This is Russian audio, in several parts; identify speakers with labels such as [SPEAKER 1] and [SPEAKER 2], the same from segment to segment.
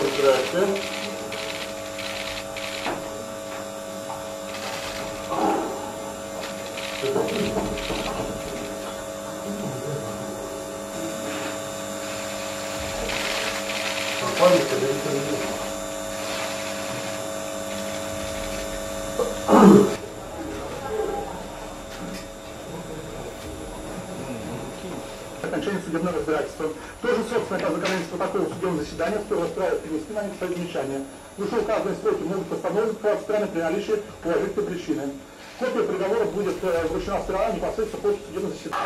[SPEAKER 1] bıraktı. Kapan bitirdi.
[SPEAKER 2] Окончания судебного разбирательства. Тоже, собственно, по законодательству протокола судебного заседания, кто расправит принести на них свои замечания. Вышеуказанные сроки могут постановить по стране при наличии уважительной причины. Копия приговора будет э, вручена сторонам непосредственно после судебного заседания.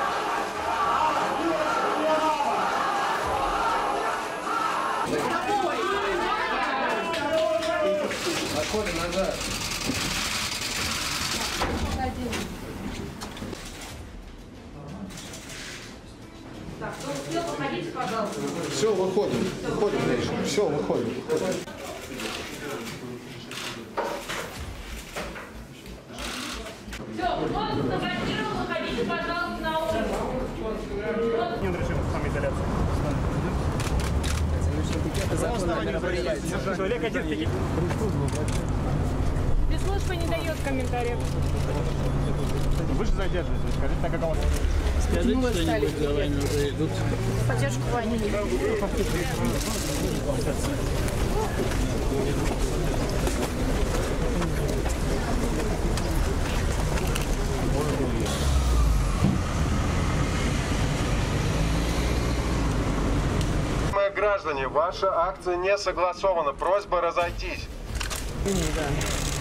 [SPEAKER 3] Так, кто успел, выходите, пожалуйста.
[SPEAKER 4] Все, выходим. Выходим. Все, выходим.
[SPEAKER 3] Все, кто сфотографировал, выходите, пожалуйста, на улицу.
[SPEAKER 2] Не разрешим самоизоляции. Человек один
[SPEAKER 5] Спецслужба не дает комментариев.
[SPEAKER 2] Задерживаетесь, скажите, так как у вас...
[SPEAKER 5] Почему вы стали Поддержку войны.
[SPEAKER 6] Граждане, ваша акция не согласована. Просьба разойтись.
[SPEAKER 5] Да.